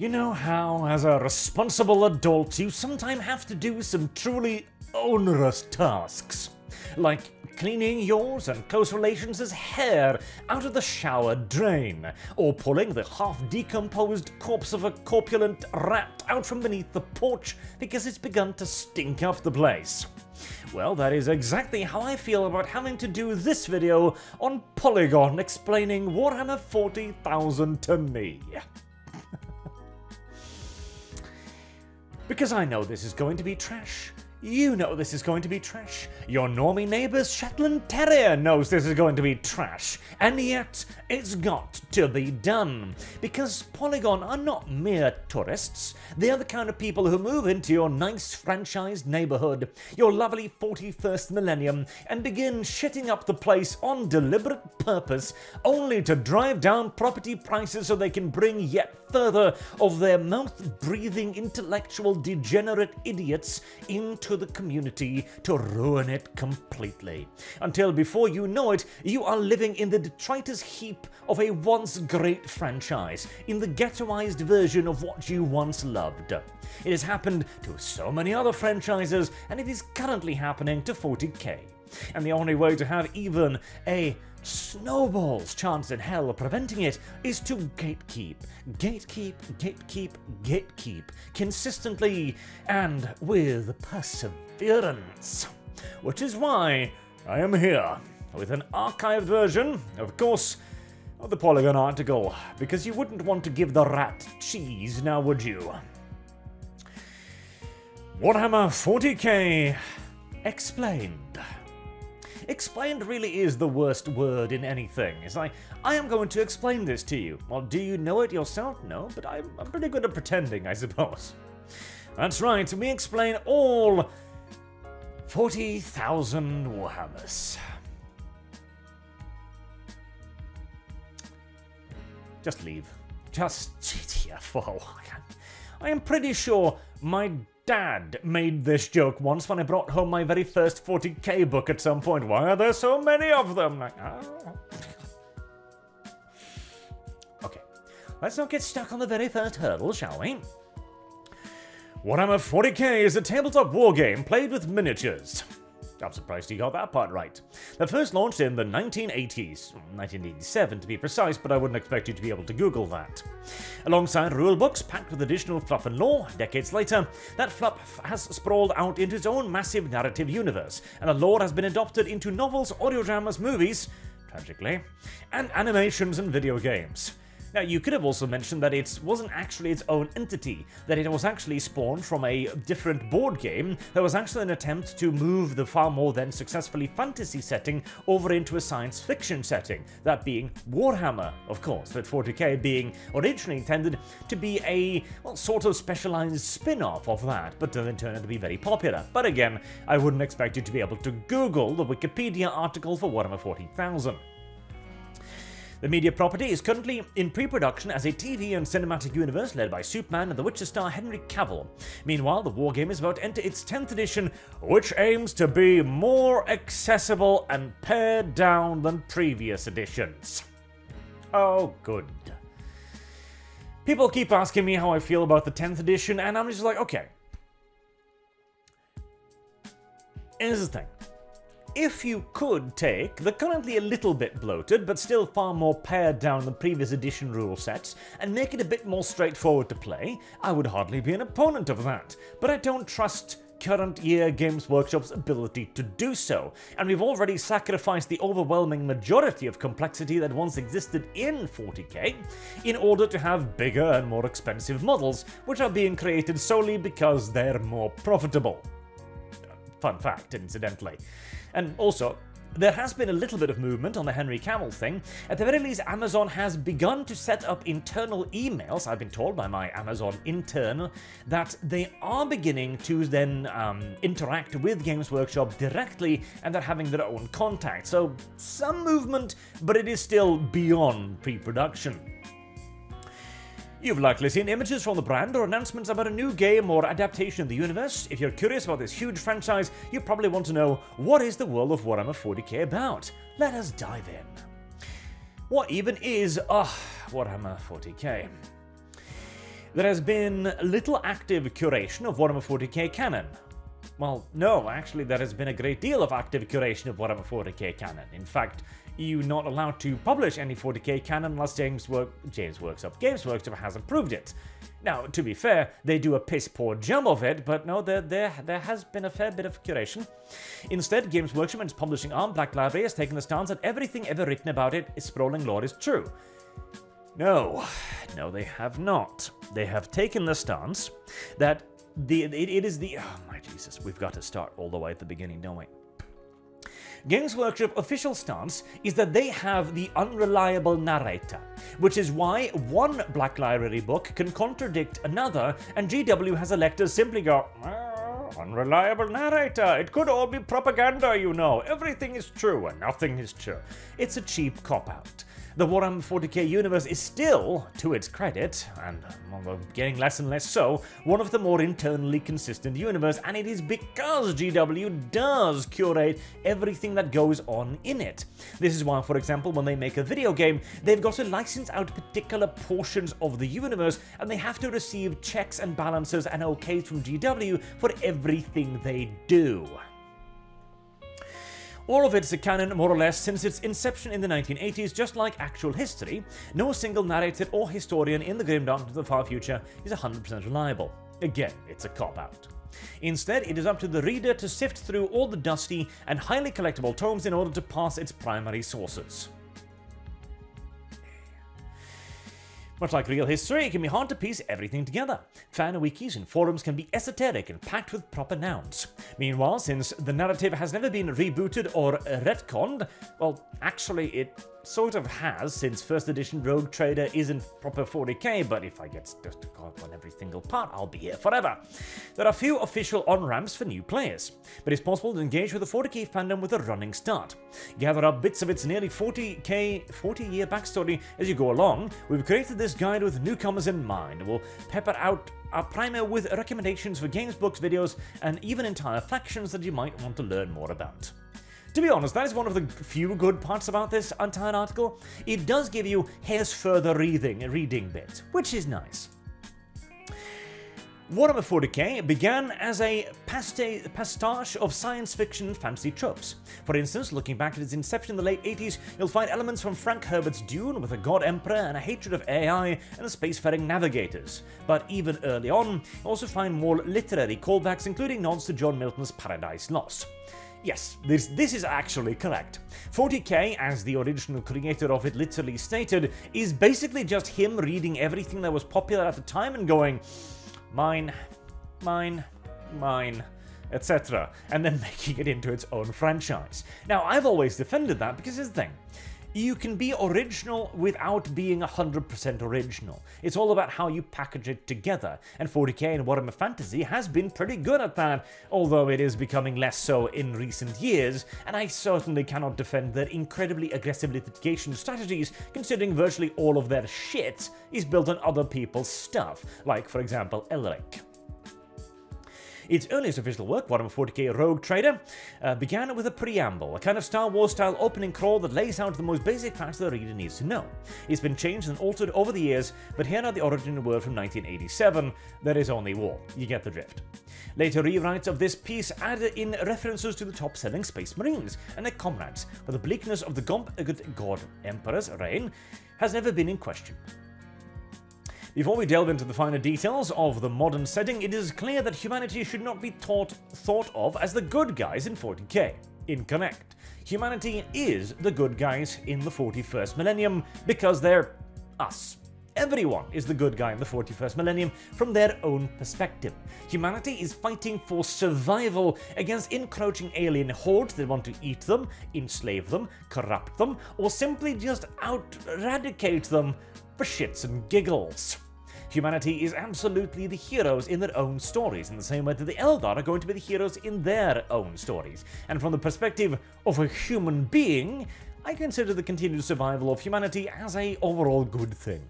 You know how, as a responsible adult, you sometimes have to do some truly onerous tasks, like cleaning yours and close relations' hair out of the shower drain, or pulling the half decomposed corpse of a corpulent rat out from beneath the porch because it's begun to stink up the place. Well, that is exactly how I feel about having to do this video on Polygon explaining Warhammer 40,000 to me. because I know this is going to be trash. You know this is going to be trash. Your normie neighbour's Shetland Terrier knows this is going to be trash. And yet, it's got to be done. Because Polygon are not mere tourists. They are the kind of people who move into your nice franchised neighbourhood, your lovely 41st millennium, and begin shitting up the place on deliberate purpose, only to drive down property prices so they can bring yet further of their mouth-breathing intellectual degenerate idiots into the community to ruin it completely. Until before you know it, you are living in the detritus heap of a once great franchise, in the ghettoized version of what you once loved. It has happened to so many other franchises, and it is currently happening to 40k. And the only way to have even a snowball's chance in hell of preventing it is to gatekeep, gatekeep, gatekeep, gatekeep, consistently and with perseverance. Which is why I am here with an archived version, of course, of the Polygon article, because you wouldn't want to give the rat cheese now, would you? Warhammer 40k explained. Explained really is the worst word in anything. It's like, I am going to explain this to you. Well, do you know it yourself? No, but I'm, I'm pretty good at pretending, I suppose. That's right, we explain all 40,000 Warhammers. Just leave. Just GTFO. I am pretty sure my dad made this joke once when I brought home my very first 40k book at some point. Why are there so many of them? Like. Okay, let's not get stuck on the very first hurdle, shall we? Warhammer 40k is a tabletop wargame played with miniatures. I'm surprised he got that part right. That first launched in the 1980s, 1987 to be precise, but I wouldn't expect you to be able to Google that. Alongside rulebooks packed with additional fluff and lore, decades later, that fluff has sprawled out into its own massive narrative universe, and the lore has been adopted into novels, audio dramas, movies, tragically, and animations and video games. Now, you could have also mentioned that it wasn't actually its own entity, that it was actually spawned from a different board game that was actually an attempt to move the far more than successfully fantasy setting over into a science fiction setting, that being Warhammer, of course, with 40k being originally intended to be a well, sort of specialized spin off of that, but then turned out to be very popular. But again, I wouldn't expect you to be able to Google the Wikipedia article for Warhammer 40,000. The media property is currently in pre-production as a TV and cinematic universe led by Superman and The Witcher star Henry Cavill. Meanwhile, the wargame is about to enter its 10th edition, which aims to be more accessible and pared down than previous editions. Oh, good. People keep asking me how I feel about the 10th edition, and I'm just like, okay. Here's the thing if you could take the currently a little bit bloated, but still far more pared down than previous edition rule sets, and make it a bit more straightforward to play, I would hardly be an opponent of that. But I don't trust current year Games Workshop's ability to do so, and we've already sacrificed the overwhelming majority of complexity that once existed in 40k in order to have bigger and more expensive models, which are being created solely because they're more profitable. Fun fact, incidentally. And also, there has been a little bit of movement on the Henry Cavill thing. At the very least, Amazon has begun to set up internal emails, I've been told by my Amazon intern, that they are beginning to then um, interact with Games Workshop directly and they're having their own contact. So, some movement, but it is still beyond pre production. You've likely seen images from the brand or announcements about a new game or adaptation of the universe. If you're curious about this huge franchise, you probably want to know what is the world of Warhammer 40k about? Let us dive in. What even is uh, Warhammer 40k? there has been little active curation of Warhammer 40k canon. Well, no, actually, there has been a great deal of active curation of Warhammer 40k canon. In fact, you're not allowed to publish any 40k canon unless James, Work- James Workshop Games Workshop has approved it. Now, to be fair, they do a piss poor job of it, but no, there, there, there has been a fair bit of curation. Instead, Games Workshop and its publishing arm, Black Library, has taken the stance that everything ever written about it, its sprawling lore, is true. No, no, they have not. They have taken the stance that the it, it is the oh my Jesus, we've got to start all the way at the beginning, don't we? Games Workshop official stance is that they have the unreliable narrator, which is why one Black Library book can contradict another, and GW has elected to simply go, "Ah, unreliable narrator. It could all be propaganda, you know. Everything is true and nothing is true. It's a cheap cop out. The Warhammer 40k universe is still, to its credit, and although getting less and less so, one of the more internally consistent universe, and it is because GW does curate everything that goes on in it. This is why, for example, when they make a video game, they've got to license out particular portions of the universe, and they have to receive checks and balances and okays from GW for everything they do. All of it is a canon, more or less, since its inception in the 1980s, just like actual history. No single narrator or historian in the grim darkness of the far future is 100% reliable. Again, it's a cop out. Instead, it is up to the reader to sift through all the dusty and highly collectible tomes in order to pass its primary sources. Much like real history, it can be hard to piece everything together. Fan wikis and forums can be esoteric and packed with proper nouns. Meanwhile, since the narrative has never been rebooted or retconned, well, actually it sort of has, since first edition Rogue Trader isn't proper 40k, but if I get stuck on every single part, I'll be here forever. There are few official on-ramps for new players, but it's possible to engage with the 40k fandom with a running start. Gather up bits of its nearly 40k, 40-year backstory as you go along. We've created this guide with newcomers in mind. We'll pepper out our primer with recommendations for games, books, videos, and even entire factions that you might want to learn more about. To be honest, that is one of the few good parts about this entire article. It does give you hairs further reading, reading bit, which is nice. Warhammer 40k began as a pastiche of science fiction and fantasy tropes. For instance, looking back at its inception in the late 80s, you'll find elements from Frank Herbert's Dune with a god emperor and a hatred of AI and spacefaring navigators. But even early on, you also find more literary callbacks, including nods to John Milton's Paradise Lost. Yes, this, this is actually correct. 40k, as the original creator of it literally stated, is basically just him reading everything that was popular at the time and going, mine, mine, mine, etc., and then making it into its own franchise. Now, I've always defended that because here's the thing. You can be original without being 100% original. It's all about how you package it together, and 40k and Warhammer Fantasy has been pretty good at that, although it is becoming less so in recent years, and I certainly cannot defend their incredibly aggressive litigation strategies, considering virtually all of their shit is built on other people's stuff, like, for example, Elric. Its earliest official work, Warhammer 40k Rogue Trader, uh, began with a preamble, a kind of Star Wars style opening crawl that lays out the most basic facts the reader needs to know. It's been changed and altered over the years, but here are the original word from 1987 there is only war. You get the drift. Later rewrites of this piece add in references to the top selling Space Marines and their comrades, but the bleakness of the Gomp God Emperor's reign has never been in question. Before we delve into the finer details of the modern setting, it is clear that humanity should not be taught, thought of as the good guys in 40k. Incorrect. Humanity is the good guys in the 41st millennium because they're us. Everyone is the good guy in the 41st millennium from their own perspective. Humanity is fighting for survival against encroaching alien hordes that want to eat them, enslave them, corrupt them, or simply just out eradicate them for shits and giggles. Humanity is absolutely the heroes in their own stories, in the same way that the Eldar are going to be the heroes in their own stories. And from the perspective of a human being, I consider the continued survival of humanity as a overall good thing.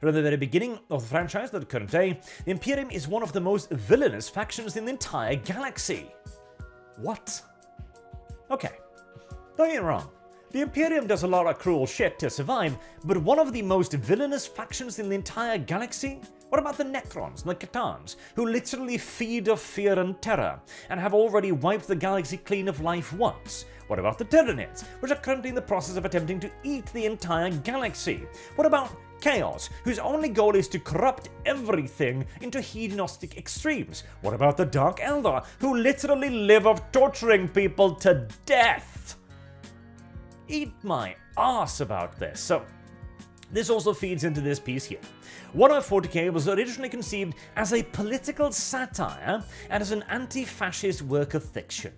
From the very beginning of the franchise to the current day, the Imperium is one of the most villainous factions in the entire galaxy. What? Okay, don't get me wrong. The Imperium does a lot of cruel shit to survive, but one of the most villainous factions in the entire galaxy? What about the Necrons and the C'tans, who literally feed off fear and terror, and have already wiped the galaxy clean of life once? What about the Tyranids, which are currently in the process of attempting to eat the entire galaxy? What about Chaos, whose only goal is to corrupt everything into hedonistic extremes? What about the Dark Eldar, who literally live off torturing people to death? Eat my ass about this. So, this also feeds into this piece here. Warhammer 40k was originally conceived as a political satire and as an anti-fascist work of fiction.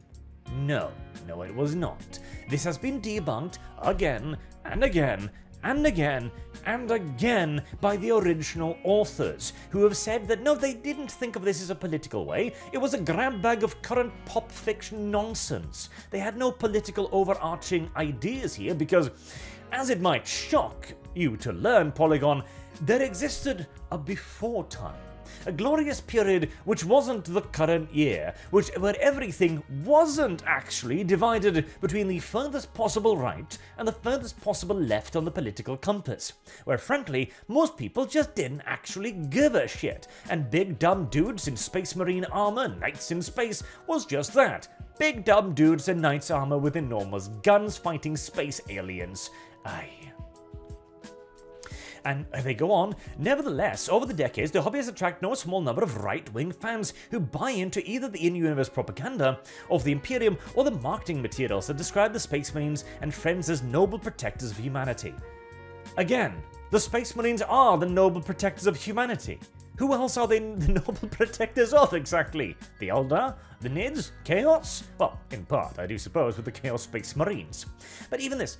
No, no it was not. This has been debunked again and again and again and again by the original authors, who have said that no, they didn't think of this as a political way, it was a grab bag of current pop fiction nonsense. They had no political overarching ideas here because, as it might shock you to learn, Polygon, there existed a before time a glorious period which wasn't the current year, which where everything wasn't actually divided between the furthest possible right and the furthest possible left on the political compass, where frankly most people just didn't actually give a shit, and big dumb dudes in space marine armor, knights in space, was just that. Big dumb dudes in knights armor with enormous guns fighting space aliens. Aye and they go on. Nevertheless, over the decades, the hobby has attracted no small number of right-wing fans who buy into either the in-universe propaganda of the Imperium or the marketing materials that describe the Space Marines and Friends as noble protectors of humanity. Again, the Space Marines are the noble protectors of humanity. Who else are they the noble protectors of exactly? The Eldar? The Nids? Chaos? Well, in part, I do suppose, with the Chaos Space Marines. But even this,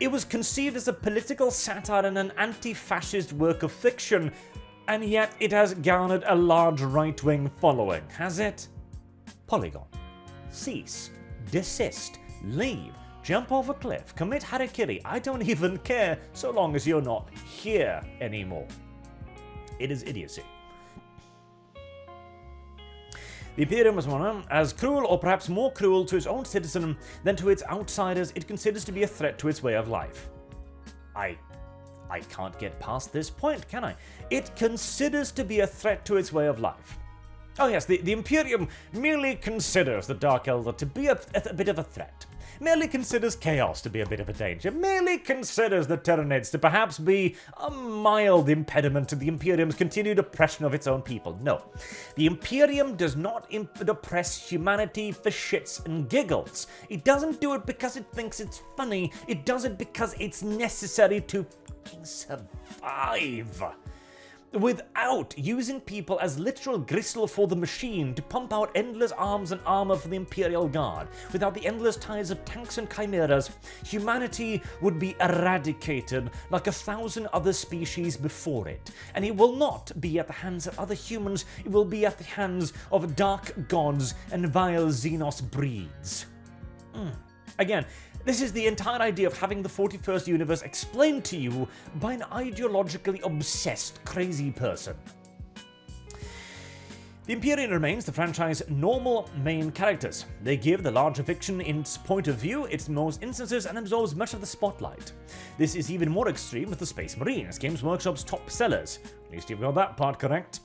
it was conceived as a political satire and an anti-fascist work of fiction, and yet it has garnered a large right-wing following, has it? Polygon. Cease. Desist. Leave. Jump off a cliff. Commit harakiri. I don't even care so long as you're not here anymore. It is idiocy. The Imperium was one as cruel or perhaps more cruel to its own citizen than to its outsiders it considers to be a threat to its way of life. I I can't get past this point, can I? It considers to be a threat to its way of life. Oh yes, the, the Imperium merely considers the Dark Eldar to be a, a, a bit of a threat merely considers chaos to be a bit of a danger, merely considers the Tyranids to perhaps be a mild impediment to the Imperium's continued oppression of its own people. No, the Imperium does not oppress humanity for shits and giggles. It doesn't do it because it thinks it's funny, it does it because it's necessary to survive without using people as literal gristle for the machine to pump out endless arms and armor for the Imperial Guard. Without the endless ties of tanks and chimeras, humanity would be eradicated like a thousand other species before it. And it will not be at the hands of other humans, it will be at the hands of dark gods and vile Xenos breeds. Mm. Again, this is the entire idea of having the 41st universe explained to you by an ideologically obsessed crazy person. The Imperium remains the franchise's normal main characters. They give the larger fiction its point of view, its most instances, and absorbs much of the spotlight. This is even more extreme with the Space Marines, Games Workshop's top sellers. At least you've got that part correct.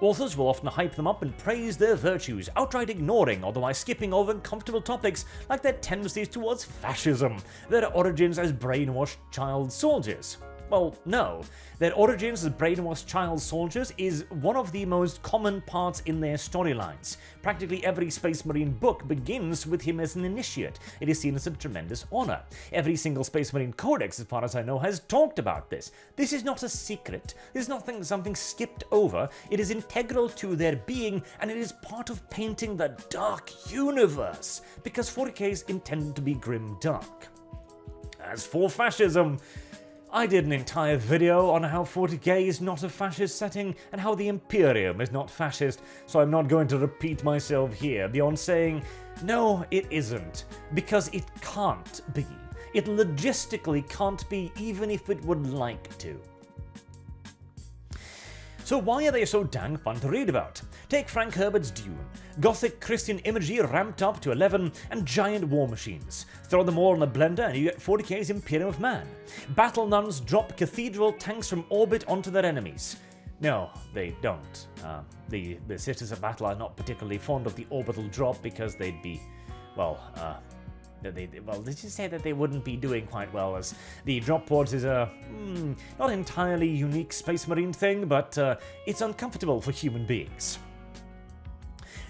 Authors will often hype them up and praise their virtues, outright ignoring, otherwise skipping over uncomfortable topics like their tendencies towards fascism, their origins as brainwashed child soldiers. Well, no. Origins as brainwashed child soldiers is one of the most common parts in their storylines. Practically every Space Marine book begins with him as an initiate. It is seen as a tremendous honor. Every single Space Marine codex, as far as I know, has talked about this. This is not a secret. This is not something skipped over. It is integral to their being, and it is part of painting the dark universe, because 40k is intended to be grim dark. As for fascism, I did an entire video on how 40k is not a fascist setting and how the Imperium is not fascist, so I'm not going to repeat myself here beyond saying, no, it isn't, because it can't be. It logistically can't be, even if it would like to. So why are they so dang fun to read about? Take Frank Herbert's Dune. gothic Christian imagery ramped up to 11, and giant war machines. Throw them all in a blender and you get 40k's Imperium of Man. Battle nuns drop cathedral tanks from orbit onto their enemies. No, they don't. Uh, the, the Sisters of Battle are not particularly fond of the orbital drop because they'd be, well, uh, they, well, say that they wouldn't be doing quite well as the drop pods is a mm, not entirely unique Space Marine thing, but uh, it's uncomfortable for human beings.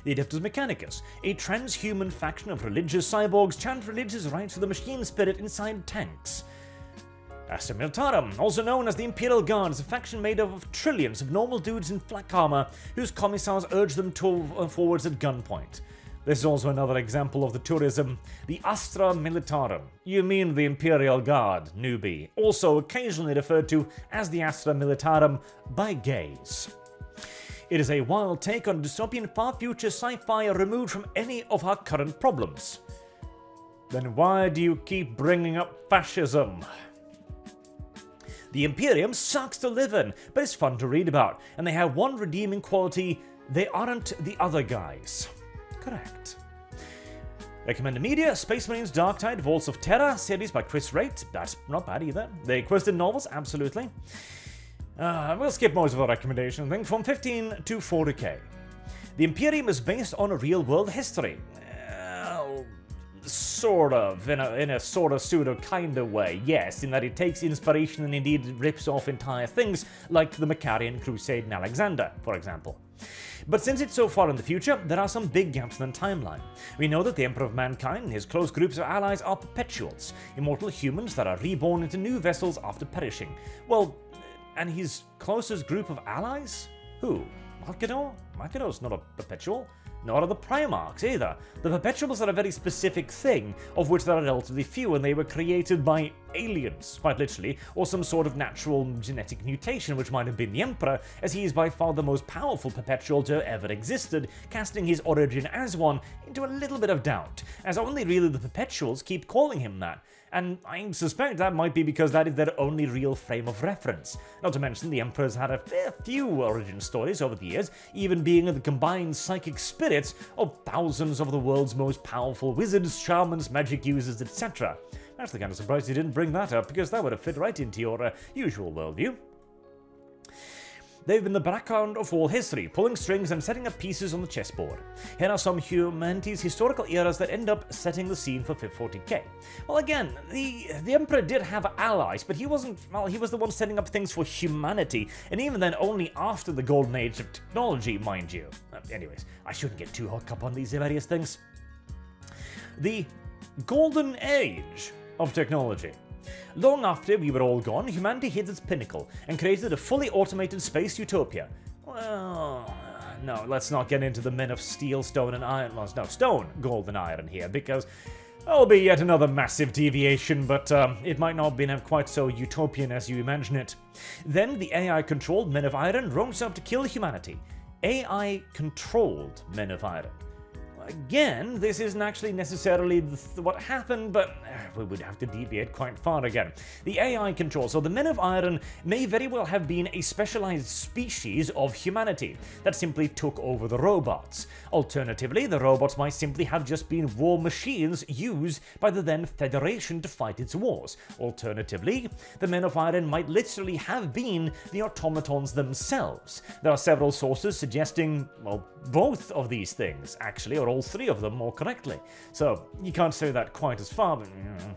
The Adeptus Mechanicus, a transhuman faction of religious cyborgs, chant religious rites to the machine spirit inside tanks. Astra Militarum, also known as the Imperial Guard, is a faction made up of trillions of normal dudes in flak armor whose commissars urge them to uh, forwards at gunpoint. This is also another example of the tourism, the Astra Militarum. You mean the Imperial Guard, newbie, also occasionally referred to as the Astra Militarum by gays. It is a wild take on dystopian far future sci-fi removed from any of our current problems. Then why do you keep bringing up fascism? The Imperium sucks to live in, but it's fun to read about, and they have one redeeming quality, they aren't the other guys. Correct. Recommended media, Space Marines Dark Tide, Vaults of Terra, series by Chris Wraight. That's not bad either. The Quested novels, absolutely. Uh, we'll skip most of the recommendation thing. From 15 to 40k. The Imperium is based on a real-world history. Uh, sort of, in a, in a sort of pseudo kind of way, yes, in that it takes inspiration and indeed rips off entire things, like the Macharian Crusade in Alexander, for example. But since it's so far in the future, there are some big gaps in the timeline. We know that the Emperor of Mankind and his close groups of allies are perpetuals, immortal humans that are reborn into new vessels after perishing. Well, and his closest group of allies? Who? Malcador? Malcador's not a perpetual nor are the Primarchs either. The Perpetuals are a very specific thing, of which there are relatively few, and they were created by aliens, quite literally, or some sort of natural genetic mutation, which might have been the Emperor, as he is by far the most powerful Perpetual to have ever existed, casting his origin as one into a little bit of doubt, as only really the Perpetuals keep calling him that and I suspect that might be because that is their only real frame of reference. Not to mention the Emperor's had a fair few origin stories over the years, even being the combined psychic spirits of thousands of the world's most powerful wizards, shamans, magic users, etc. Actually kind of surprised you didn't bring that up, because that would have fit right into your uh, usual worldview. They've been the background of all history, pulling strings and setting up pieces on the chessboard. Here are some humanity's historical eras that end up setting the scene for 540k. Well, again, the, the Emperor did have allies, but he wasn't, well, he was the one setting up things for humanity, and even then only after the golden age of technology, mind you. Uh, anyways, I shouldn't get too hooked up on these various things. The golden age of technology. Long after we were all gone, humanity hit its pinnacle and created a fully automated space utopia. Well, no, let's not get into the men of steel, stone, and iron. Well, no, stone, gold, and iron here, because that'll be yet another massive deviation, but um, it might not be quite so utopian as you imagine it. Then the AI-controlled men of iron rose up to kill humanity. AI-controlled men of iron. Again, this isn't actually necessarily what happened, but uh, we would have to deviate quite far again. The AI control, so the Men of Iron may very well have been a specialized species of humanity that simply took over the robots. Alternatively, the robots might simply have just been war machines used by the then Federation to fight its wars. Alternatively, the Men of Iron might literally have been the automatons themselves. There are several sources suggesting, well, both of these things, actually, or all three of them more correctly. So you can't say that quite as far, but... Mm.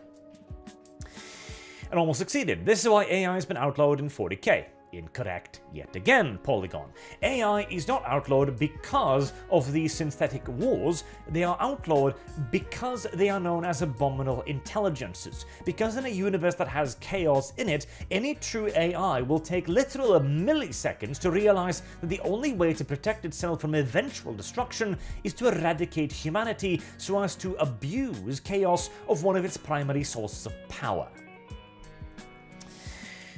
And almost succeeded. This is why AI has been outlawed in 40k. Incorrect yet again, Polygon. AI is not outlawed because of these synthetic wars, they are outlawed because they are known as abominable intelligences. Because in a universe that has chaos in it, any true AI will take literal milliseconds to realize that the only way to protect itself from eventual destruction is to eradicate humanity so as to abuse chaos of one of its primary sources of power.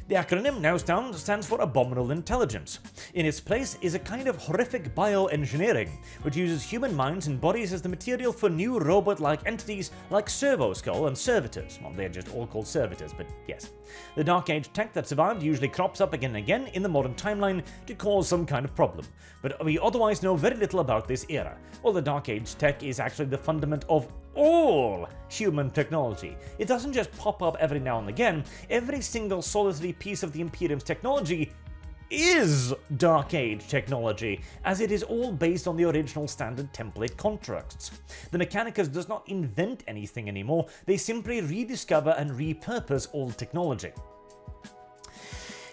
The acronym now stands for Abominable Intelligence. In its place is a kind of horrific bioengineering, which uses human minds and bodies as the material for new robot-like entities like Servoskull and Servitors. Well, they're just all called Servitors, but yes. The Dark Age tech that survived usually crops up again and again in the modern timeline to cause some kind of problem, but we otherwise know very little about this era. Well, the Dark Age tech is actually the fundament of all human technology. It doesn't just pop up every now and again, every single solitary piece of the Imperium's technology is Dark Age technology, as it is all based on the original standard template constructs. The Mechanicus does not invent anything anymore, they simply rediscover and repurpose old technology.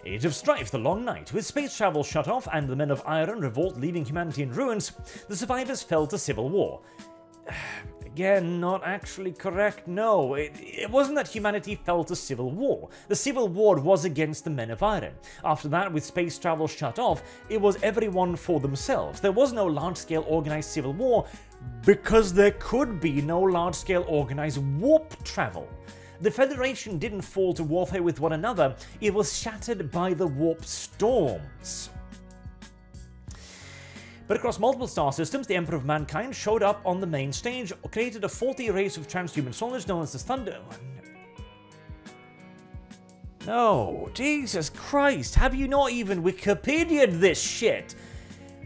Age of Strife, the long night. With space travel shut off and the Men of Iron revolt leaving humanity in ruins, the survivors fell to civil war. Again, not actually correct, no. It, it, wasn't that humanity fell to civil war. The civil war was against the Men of Iron. After that, with space travel shut off, it was everyone for themselves. There was no large-scale organized civil war because there could be no large-scale organized warp travel. The Federation didn't fall to warfare with one another, it was shattered by the warp storms. But across multiple star systems, the Emperor of Mankind showed up on the main stage, created a faulty race of transhuman soldiers known as the Thunder. No, Jesus Christ, have you not even Wikipedia'd this shit?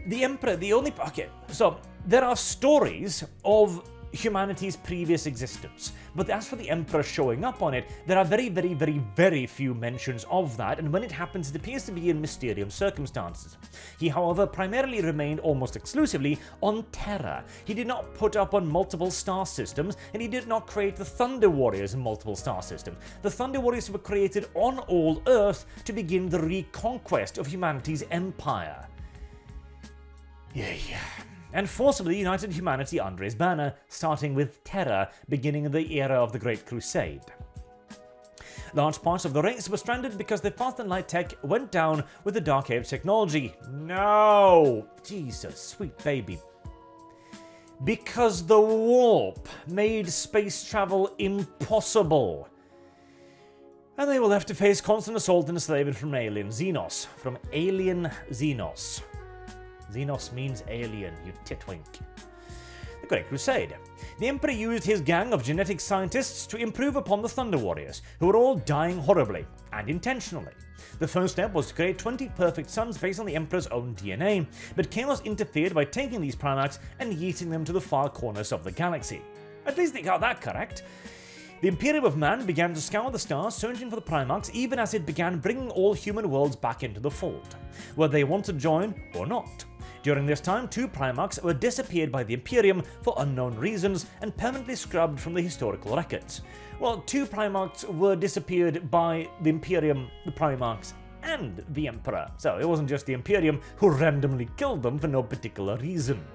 The Emperor, the only... Okay, so there are stories of humanity's previous existence. But as for the Emperor showing up on it, there are very, very, very, very few mentions of that, and when it happens, it appears to be in mysterious circumstances. He, however, primarily remained almost exclusively on Terra. He did not put up on multiple star systems, and he did not create the Thunder Warriors in multiple star systems. The Thunder Warriors were created on all Earth to begin the reconquest of humanity's empire. Yeah, yeah and forcibly united humanity under his banner, starting with Terra, beginning in the era of the Great Crusade. Large parts of the race were stranded because the fast and light tech went down with the Dark Age technology. No! Jesus, sweet baby. Because the warp made space travel impossible. And they were left to face constant assault and enslavement from alien Xenos. From alien Xenos. Xenos means alien, you titwink. The Great Crusade. The Emperor used his gang of genetic scientists to improve upon the Thunder Warriors, who were all dying horribly, and intentionally. The first step was to create 20 perfect sons based on the Emperor's own DNA, but Chaos interfered by taking these Primarchs and yeeting them to the far corners of the galaxy. At least they got that correct. The Imperium of Man began to scour the stars, searching for the Primarchs even as it began bringing all human worlds back into the fold, whether they want to join or not. During this time, two Primarchs were disappeared by the Imperium for unknown reasons and permanently scrubbed from the historical records. Well, two Primarchs were disappeared by the Imperium, the Primarchs, and the Emperor, so it wasn't just the Imperium who randomly killed them for no particular reason.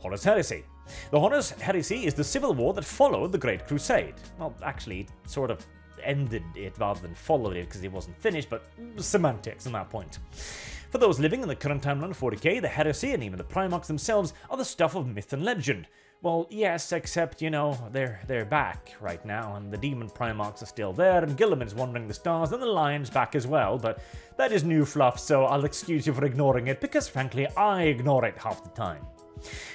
Horus Heresy. The Horus Heresy is the civil war that followed the Great Crusade. Well, actually, it sort of ended it rather than followed it because it wasn't finished, but semantics on that point. For those living in the current timeline of 40k, the heresy and even the Primarchs themselves are the stuff of myth and legend. Well, yes, except, you know, they're they're back right now, and the demon Primarchs are still there, and Guilliman's wandering the stars, and the Lion's back as well, but that is new fluff, so I'll excuse you for ignoring it, because frankly, I ignore it half the time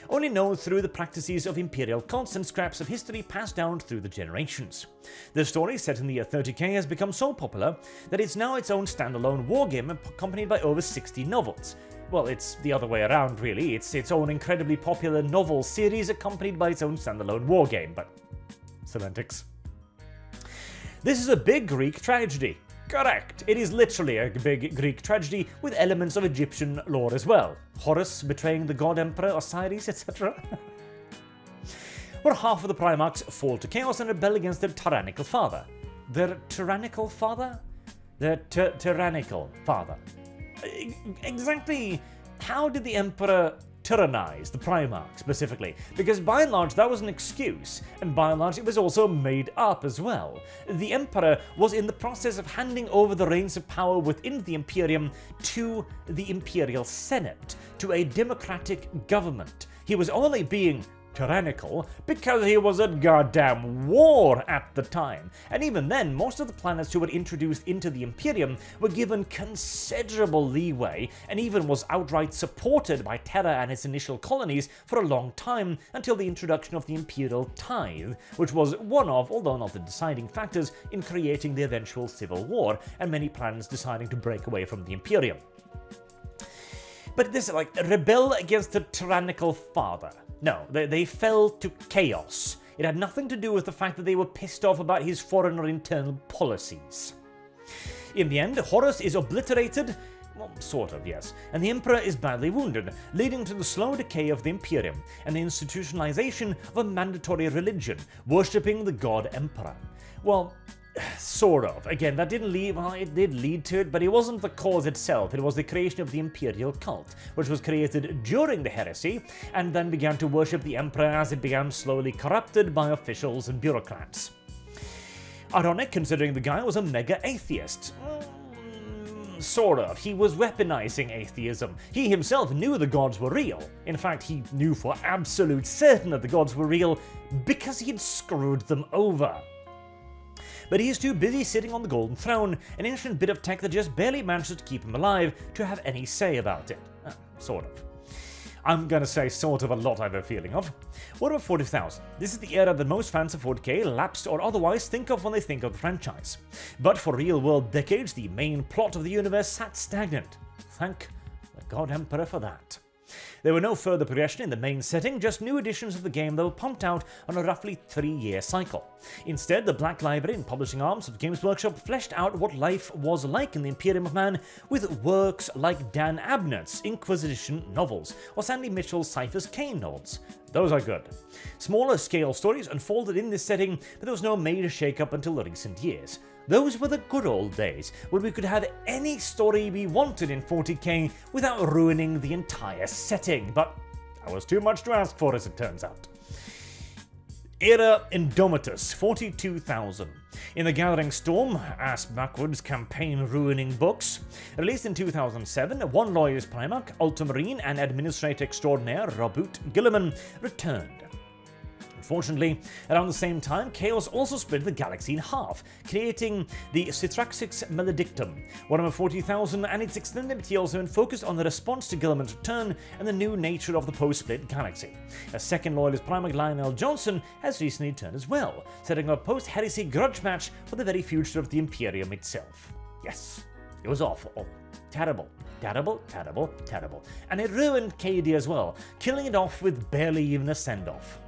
only known through the practices of imperial cults and scraps of history passed down through the generations. The story, set in the year 30k, has become so popular that it's now its own standalone wargame accompanied by over 60 novels. Well, it's the other way around, really. It's its own incredibly popular novel series accompanied by its own standalone wargame, but semantics. This is a big Greek tragedy, Correct. It is literally a big Greek tragedy with elements of Egyptian lore as well. Horus betraying the god emperor Osiris, etc. Where half of the Primarchs fall to chaos and rebel against their tyrannical father. Their tyrannical father? Their tyrannical father. Exactly how did the Emperor tyrannize the Primarch specifically, because by and large that was an excuse, and by and large it was also made up as well. The Emperor was in the process of handing over the reins of power within the Imperium to the Imperial Senate, to a democratic government. He was only being tyrannical because he was at goddamn war at the time. And even then, most of the planets who were introduced into the Imperium were given considerable leeway and even was outright supported by Terra and its initial colonies for a long time until the introduction of the Imperial Tithe, which was one of, although not the deciding factors, in creating the eventual civil war and many planets deciding to break away from the Imperium. But this, is like, rebel against a tyrannical father. No, they, they fell to chaos. It had nothing to do with the fact that they were pissed off about his foreign or internal policies. In the end, Horus is obliterated, well, sort of, yes, and the Emperor is badly wounded, leading to the slow decay of the Imperium and the institutionalization of a mandatory religion, worshipping the god Emperor. Well, Sort of. Again, that didn't lead, well, it did lead to it, but it wasn't the cause itself. It was the creation of the imperial cult, which was created during the heresy, and then began to worship the emperor as it began slowly corrupted by officials and bureaucrats. Ironic, considering the guy was a mega atheist. Mm, sort of. He was weaponizing atheism. He himself knew the gods were real. In fact, he knew for absolute certain that the gods were real because he'd screwed them over but he is too busy sitting on the Golden Throne, an ancient bit of tech that just barely manages to keep him alive, to have any say about it. Uh, sort of. I'm gonna say sort of a lot I have a feeling of. What about 40,000? This is the era that most fans of 40k, lapsed or otherwise, think of when they think of the franchise. But for real-world decades, the main plot of the universe sat stagnant. Thank the God Emperor for that. There were no further progression in the main setting, just new editions of the game that were pumped out on a roughly three-year cycle. Instead, the Black Library and publishing arms of Games Workshop fleshed out what life was like in the Imperium of Man with works like Dan Abnett's Inquisition novels, or Sandy Mitchell's Ciaphas Cain novels. Those are good. Smaller scale stories unfolded in this setting, but there was no major shake-up until the recent years. Those were the good old days, when we could have any story we wanted in 40k without ruining the entire setting, but that was too much to ask for as it turns out. Era Indomitus 42,000. In the Gathering Storm, Ass Backwards campaign ruining books. Released in 2007, one Lawyer's Primarch, Ultramarine, and Administrator Extraordinaire Roboute Guilliman returned. Unfortunately, around the same time, Chaos also split the galaxy in half, creating the Cicatrix Maledictum, Warhammer 40,000 and its extended been focused on the response to Guilliman's return and the new nature of the post-split galaxy. A second loyalist Primarch Lion El'Jonson has recently turned as well, setting up a post-heresy grudge match for the very future of the Imperium itself. Yes, it was awful. Terrible. Terrible, terrible, terrible. And it ruined Cadia as well, killing it off with barely even a send-off.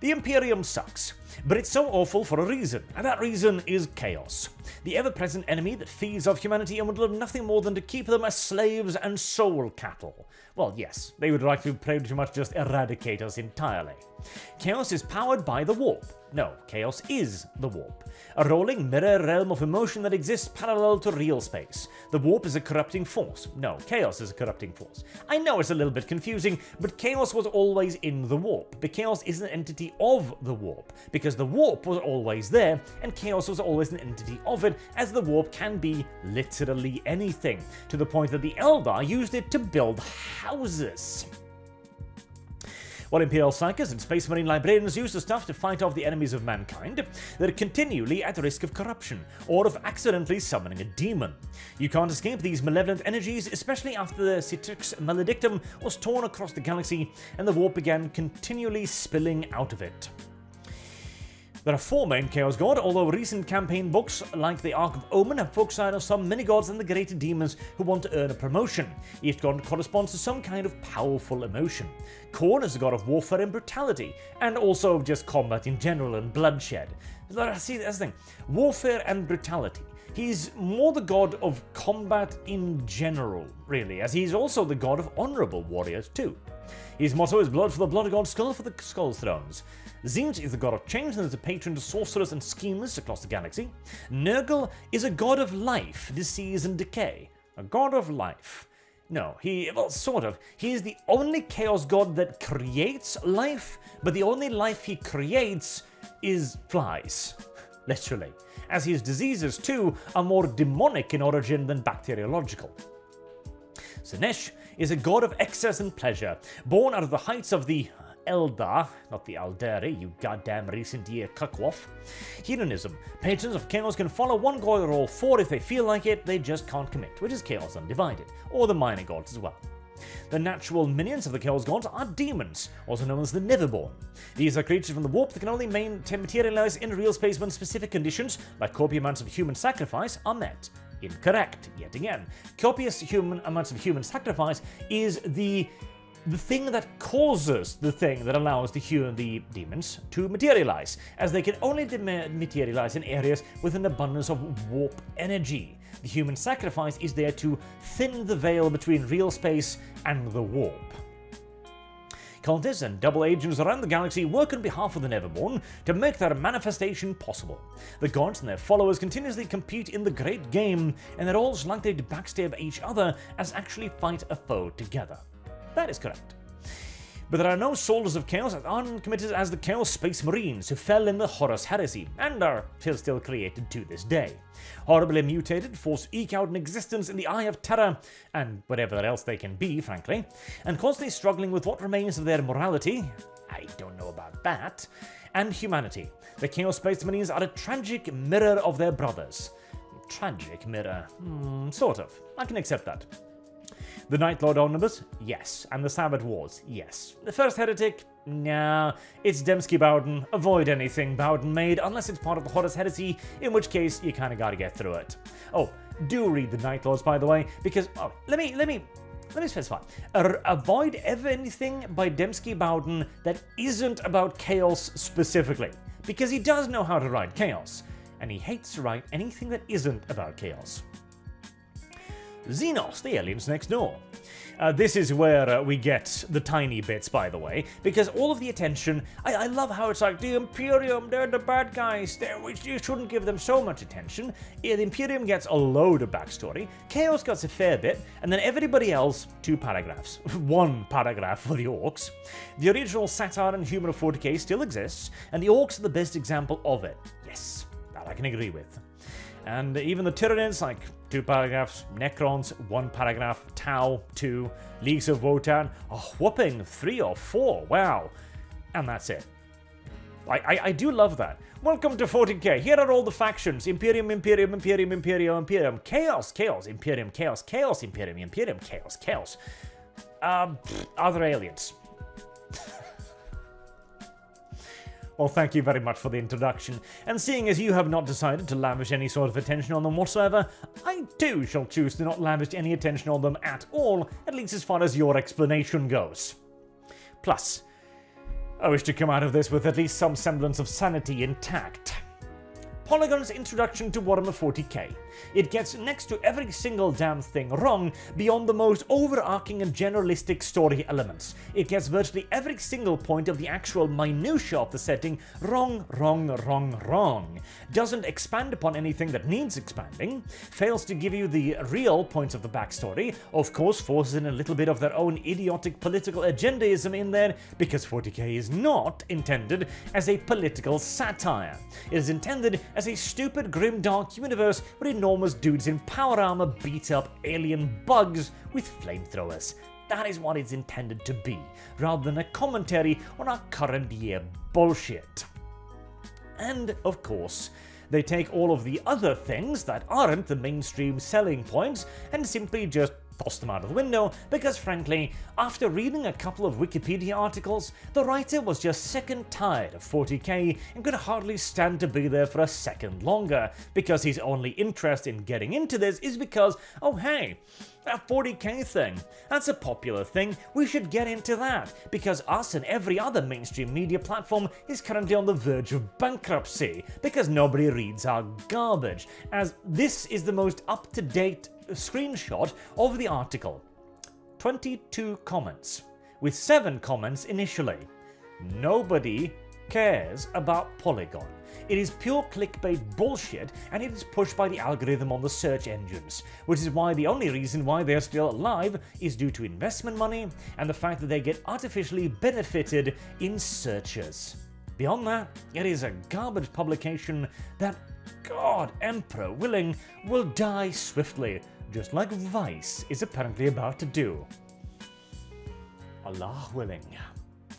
The Imperium sucks, but it's so awful for a reason, and that reason is chaos. The ever-present enemy that feeds off humanity and would love nothing more than to keep them as slaves and soul cattle. Well, yes, they would like to pretty much just eradicate us entirely. Chaos is powered by the warp, no, chaos is the warp. A rolling mirror realm of emotion that exists parallel to real space. The warp is a corrupting force. No, chaos is a corrupting force. I know it's a little bit confusing, but chaos was always in the warp. But chaos is an entity of the warp, because the warp was always there, and chaos was always an entity of as the warp can be literally anything, to the point that the Eldar used it to build houses while Imperial Psykers and Space Marine librarians use the stuff to fight off the enemies of mankind, they're continually at risk of corruption, or of accidentally summoning a demon. You can't escape these malevolent energies, especially after the Cicatrix Maledictum was torn across the galaxy and the warp began continually spilling out of it. There are four main Chaos God, although recent campaign books like the Ark of Omen have focused on some mini-gods and the greater demons who want to earn a promotion. Each god corresponds to some kind of powerful emotion. Khorne is a god of warfare and brutality, and also just combat in general and bloodshed. Uh, see, that's the thing. Warfare and brutality. He's more the god of combat in general, really, as he's also the god of honourable warriors too. His motto is blood for the blood god, skull for the skull thrones. Tzeentch is the god of change and is a patron to sorcerers and schemers across the galaxy. Nurgle is a god of life, disease, and decay. A god of life. No, he, well, sort of. He is the only Chaos God that creates life, but the only life he creates is flies. Literally. As his diseases, too, are more demonic in origin than bacteriological. Slaanesh is a god of excess and pleasure, born out of the heights of the Eldar, not the Aeldari, you goddamn recent year cuckwaff. Hedonism. Patrons of Chaos can follow one god or all four if they feel like it, they just can't commit, which is Chaos Undivided, or the minor gods as well. The natural minions of the Chaos Gods are demons, also known as the Neverborn. These are creatures from the warp that can only materialize in real space when specific conditions, like copious amounts of human sacrifice, are met. Incorrect, yet again. Copious human amounts of human sacrifice is the the thing that causes the thing that allows the human, the demons, to materialize, as they can only materialize in areas with an abundance of warp energy. The human sacrifice is there to thin the veil between real space and the warp. Cultists and double agents around the galaxy work on behalf of the Neverborn to make their manifestation possible. The gods and their followers continuously compete in the great game, and they're all likely to backstab each other as actually fight a foe together. That is correct. But there are no soldiers of Chaos as uncommitted as the Chaos Space Marines who fell in the Horus Heresy and are still created to this day. Horribly mutated, forced eke out an existence in the Eye of Terror, and whatever else they can be, frankly, and constantly struggling with what remains of their morality, I don't know about that, and humanity. The Chaos Space Marines are a tragic mirror of their brothers. Tragic mirror? Hmm, sort of. I can accept that. The Night Lord Omnibus? Yes. And the Sabbath Wars? Yes. The First Heretic? Nah. It's Dembski Bowden. Avoid anything Bowden made, unless it's part of the Horus Heresy, in which case you kinda gotta get through it. Oh, do read the Night Lords, by the way, because, oh, let me, let me, let me specify. Uh, avoid ever anything by Dembski Bowden that isn't about chaos specifically, because he does know how to write chaos, and he hates to write anything that isn't about chaos. Xenos, the aliens next door. Uh, this is where uh, we get the tiny bits, by the way, because all of the attention, I, I love how it's like, the Imperium, they're the bad guys, they're, you shouldn't give them so much attention. The Imperium gets a load of backstory, Chaos gets a fair bit, and then everybody else, two paragraphs. One paragraph for the Orks. The original satire and humor of 40k still exists, and the Orks are the best example of it. Yes, that I can agree with. And even the Tyranids, like two paragraphs, Necrons, one paragraph, Tau, two, Leagues of Votann, a whopping three or four, wow. And that's it. I, I, I, do love that. Welcome to 40k. Here are all the factions. Imperium, Imperium, Imperium, Imperium, Imperium. Chaos, Chaos, Imperium, Chaos, Chaos, Imperium, Imperium, Chaos, Chaos. Um, other aliens. Well, thank you very much for the introduction, and seeing as you have not decided to lavish any sort of attention on them whatsoever, I too shall choose to not lavish any attention on them at all, at least as far as your explanation goes. Plus, I wish to come out of this with at least some semblance of sanity intact. Polygon's introduction to Warhammer 40k. It gets next to every single damn thing wrong beyond the most overarching and generalistic story elements. It gets virtually every single point of the actual minutiae of the setting wrong, wrong, wrong, wrong. Doesn't expand upon anything that needs expanding, fails to give you the real points of the backstory, of course forces in a little bit of their own idiotic political agendaism in there, because 40k is not intended as a political satire. It is intended as a stupid, grim, dark universe where enormous dudes in power armor beat up alien bugs with flamethrowers. That is what it's intended to be, rather than a commentary on our current year bullshit. And, of course, they take all of the other things that aren't the mainstream selling points and simply just toss them out of the window because frankly, after reading a couple of Wikipedia articles, the writer was just sick and tired of 40k and could hardly stand to be there for a second longer, because his only interest in getting into this is because, oh hey, that 40k thing, that's a popular thing, we should get into that, because us and every other mainstream media platform is currently on the verge of bankruptcy, because nobody reads our garbage, as this is the most up-to-date screenshot of the article. 22 comments, with 7 comments initially. Nobody cares about Polygon. It is pure clickbait bullshit and it is pushed by the algorithm on the search engines, which is why the only reason why they're still alive is due to investment money and the fact that they get artificially benefited in searches. Beyond that, it is a garbage publication that, God, Emperor willing, will die swiftly just like Vice is apparently about to do. Allah willing.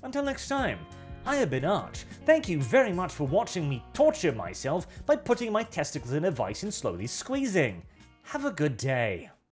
Until next time, I have been Arch. Thank you very much for watching me torture myself by putting my testicles in a vice and slowly squeezing. Have a good day.